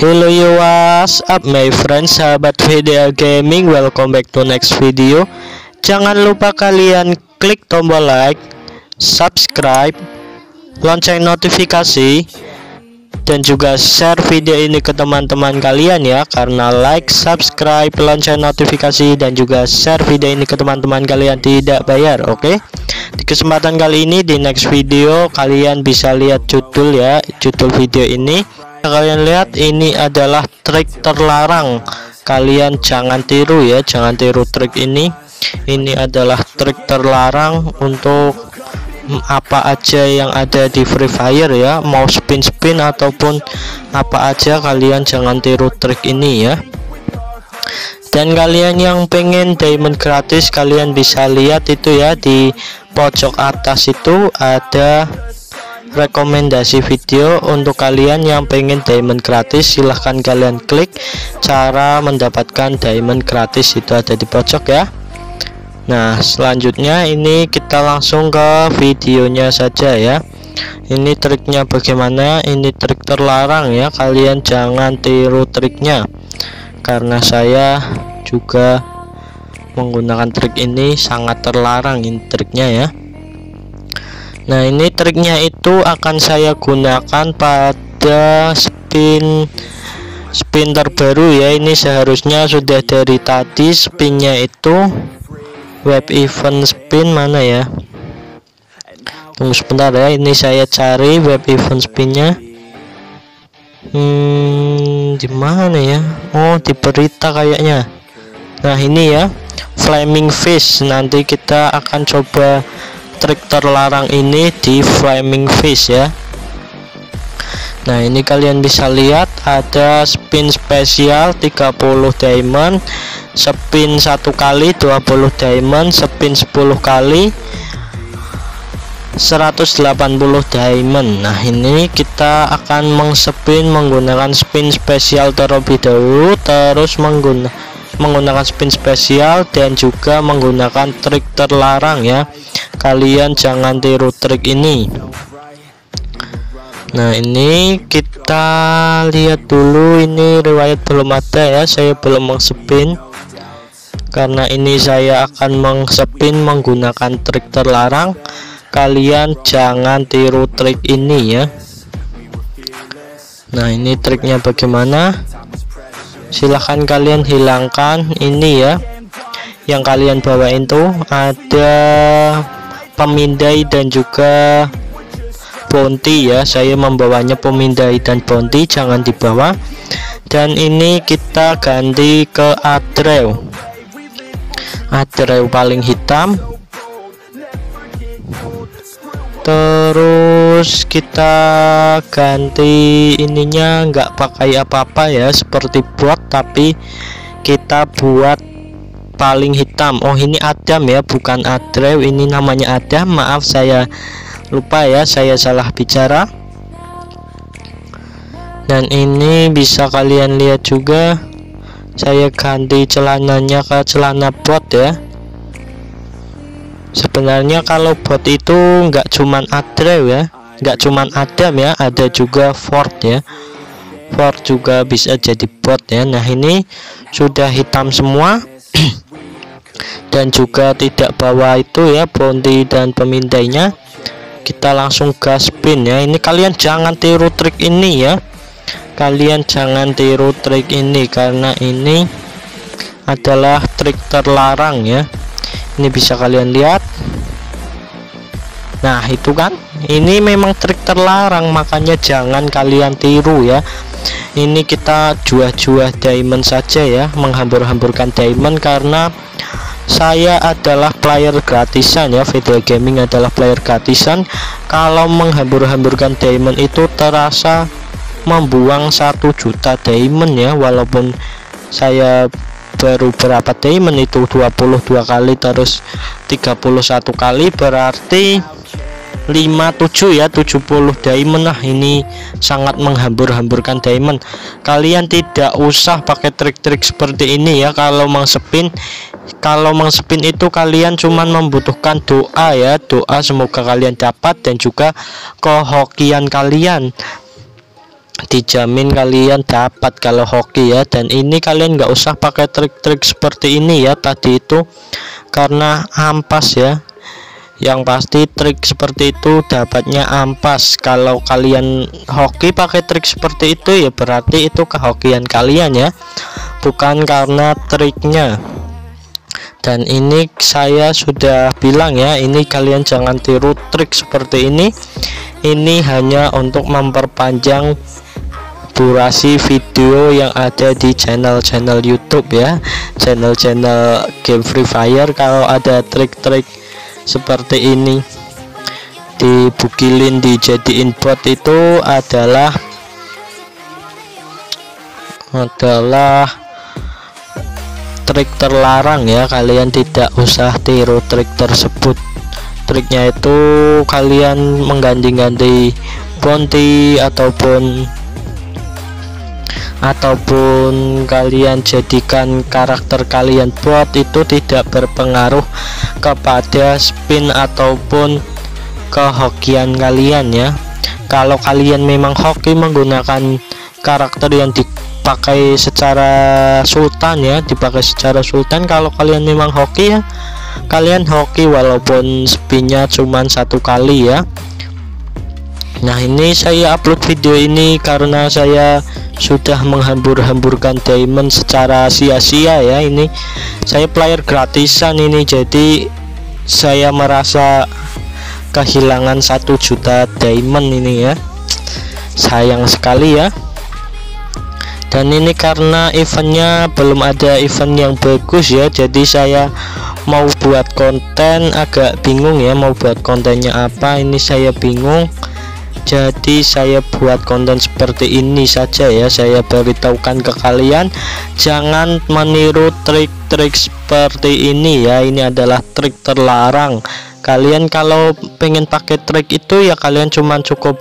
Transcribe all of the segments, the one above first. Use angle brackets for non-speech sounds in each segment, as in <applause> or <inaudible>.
Hello you what's up my friends sahabat video gaming. Welcome back to next video. Jangan lupa kalian klik tombol like subscribe lonceng notifikasi dan juga share video ini ke teman-teman kalian ya karena like subscribe lonceng notifikasi dan juga share video ini ke teman-teman kalian tidak bayar oke? Okay? di kesempatan kali ini di next video kalian bisa lihat judul ya judul video ini. Kalian lihat ini adalah trik terlarang. Kalian jangan tiru ya jangan tiru trik ini. Ini adalah trik terlarang untuk apa aja yang ada di Free Fire ya? Mau spin-spin ataupun apa aja kalian jangan tiru trik ini ya. Dan kalian yang pengen diamond gratis kalian bisa lihat itu ya di pojok atas itu ada rekomendasi video untuk kalian yang pengen diamond gratis. Silahkan kalian klik cara mendapatkan diamond gratis itu ada di pojok ya Nah selanjutnya ini kita langsung ke videonya saja ya. Ini triknya bagaimana? Ini trik terlarang ya. Kalian jangan tiru triknya. Karena saya juga menggunakan trik ini sangat terlarang ini triknya ya. Nah ini triknya itu akan saya gunakan pada spin spin terbaru ya. Ini seharusnya sudah dari tadi spinnya itu web event spin mana ya? Tunggu sebentar ya ini saya cari web event spinnya. Hmm di mana ya? Oh di berita kayaknya. Nah ini ya flaming fish. Nanti kita akan coba trik terlarang ini di flaming fish ya Nah ini kalian bisa lihat ada spin spesial 30 diamond spin satu kali 20 diamond spin 10 kali 180 diamond. Nah ini kita akan mengspin menggunakan spin spesial terlebih dahulu terus menggunakan menggunakan spin spesial dan juga menggunakan trik terlarang ya. Kalian jangan tiru trik ini nah ini kita lihat dulu ini riwayat belum ada ya. Saya belum mengspin karena ini saya akan mengspin menggunakan trik terlarang. Kalian jangan tiru trik ini ya. Nah ini triknya bagaimana? Silahkan kalian hilangkan ini ya. Yang kalian bawa itu ada pemindai dan juga bounty ya. Saya membawanya pemindai dan bounty jangan dibawa. Dan ini kita ganti ke adrew adrew paling hitam. Terus kita ganti ininya enggak pakai apa-apa ya seperti bot tapi kita buat paling hitam. Oh ini Adam ya bukan Adrew ini namanya Adam. Maaf saya lupa ya saya salah bicara. Dan ini bisa kalian lihat juga. Saya ganti celananya ke celana bot ya. Sebenarnya kalau bot itu nggak cuman Adrew ya. Nggak cuman Adam ya ada juga Ford ya. Ford juga bisa jadi bot ya. Nah ini sudah hitam semua. <clears throat> Dan juga tidak bawa itu ya bounty dan pemindainya kita langsung gaspin ya. Ini kalian jangan tiru trik ini ya. Kalian jangan tiru trik ini karena ini adalah trik terlarang ya. Ini bisa kalian lihat. Nah itu kan. Ini memang trik terlarang makanya jangan kalian tiru ya. Ini kita jual-jual diamond saja ya menghambur-hamburkan diamond karena saya adalah player gratisan ya. Video gaming adalah player gratisan. Kalau menghambur-hamburkan diamond itu terasa membuang satu juta diamond ya. Walaupun saya baru berapa diamond itu? 22 kali terus 31 kali. Berarti 57 ya 70 diamond nah ini sangat menghambur-hamburkan diamond. Kalian tidak usah pakai trik-trik seperti ini ya. Kalau spin kalau spin itu kalian cuman membutuhkan doa ya doa semoga kalian dapat dan juga kehokian kalian dijamin kalian dapat kalau hoki ya. Dan ini kalian nggak usah pakai trik-trik seperti ini ya tadi itu karena ampas ya. Yang pasti trik seperti itu dapatnya ampas. Kalau kalian hoki pakai trik seperti itu ya berarti itu kehokian kalian ya bukan karena triknya dan ini saya sudah bilang ya ini kalian jangan tiru trik seperti ini. Ini hanya untuk memperpanjang durasi video yang ada di channel-channel YouTube ya. Channel-channel game Free Fire kalau ada trik-trik seperti ini dibukilin dijadiin bot itu adalah adalah trik terlarang ya kalian tidak usah tiru trik tersebut. Triknya itu kalian mengganti-ganti bounty ataupun ataupun kalian jadikan karakter kalian bot itu tidak berpengaruh kepada spin ataupun kehokian kalian ya. Kalau kalian memang hoki menggunakan karakter yang dipakai secara sultan ya dipakai secara sultan. Kalau kalian memang hoki ya kalian hoki walaupun spinnya cuma satu kali ya. Nah ini saya upload video ini karena saya sudah menghambur-hamburkan diamond secara sia-sia ya. Ini saya player gratisan ini jadi saya merasa kehilangan satu juta diamond ini ya. Sayang sekali ya dan ini karena eventnya belum ada event yang bagus ya jadi saya mau buat konten agak bingung ya mau buat kontennya apa ini saya bingung. Jadi saya buat konten seperti ini saja ya saya beritahukan ke kalian. Jangan meniru trik-trik seperti ini ya ini adalah trik terlarang. Kalian kalau pengen pakai trik itu ya kalian cuma cukup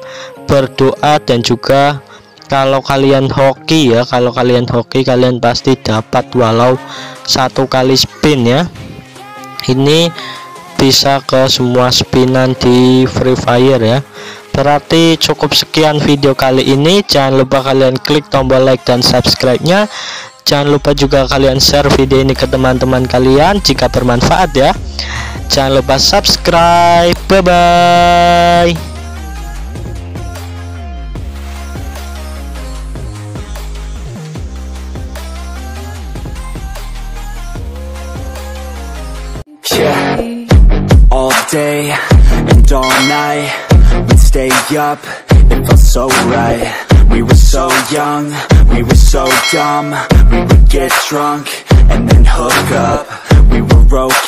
berdoa dan juga kalau kalian hoki ya kalau kalian hoki kalian pasti dapat walau satu kali spin ya. Ini bisa ke semua spinan di Free Fire ya. Berarti cukup sekian video kali ini. Jangan lupa kalian klik tombol like dan subscribe nya jangan lupa juga kalian share video ini ke teman-teman kalian jika bermanfaat ya. Jangan lupa subscribe. Bye bye Yeah, all day and all night. We'd stay up, it felt so right. We were so young, we were so dumb. We would get drunk, and then hook up. We were okay